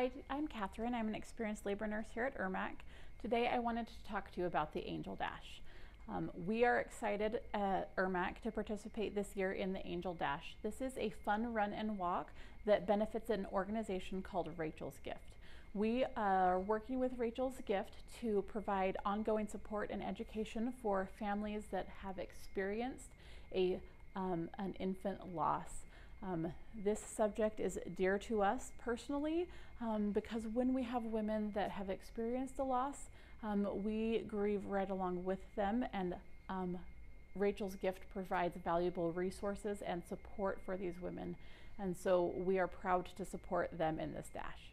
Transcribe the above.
Hi, I'm Catherine. I'm an experienced labor nurse here at EIRMC. Today I wanted to talk to you about the Angel Dash. Um, we are excited at EIRMC to participate this year in the Angel Dash. This is a fun run and walk that benefits an organization called Rachel's Gift. We are working with Rachel's Gift to provide ongoing support and education for families that have experienced a, um, an infant loss. Um, this subject is dear to us personally um, because when we have women that have experienced a loss, um, we grieve right along with them and um, Rachel's Gift provides valuable resources and support for these women. And so we are proud to support them in this dash.